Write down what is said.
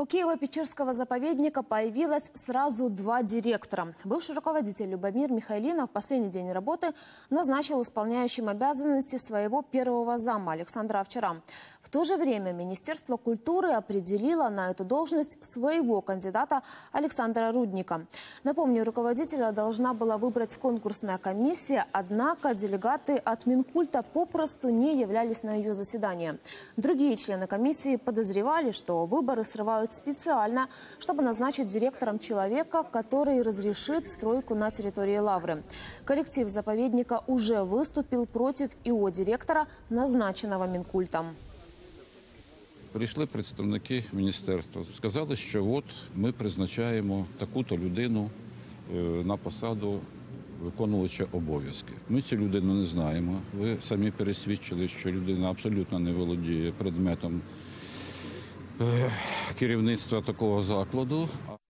У Киево-Печерского заповедника появилось сразу два директора. Бывший руководитель Любомир Михайлинов в последний день работы назначил исполняющим обязанности своего первого зама Александра Овчара. В то же время Министерство культуры определило на эту должность своего кандидата Александра Рудника. Напомню, руководителя должна была выбрать конкурсная комиссия, однако делегаты от Минкульта попросту не являлись на ее заседание. Другие члены комиссии подозревали, что выборы срывают специально, чтобы назначить директором человека, который разрешит стройку на территории Лавры. Коллектив заповедника уже выступил против ИО директора, назначенного Минкультом. Прийшли представники міністерства, сказали, що от ми призначаємо таку-то людину е, на посаду виконувача обов'язки. Ми цю людину не знаємо. Ви самі пересвідчили, що людина абсолютно не володіє предметом е, керівництва такого закладу.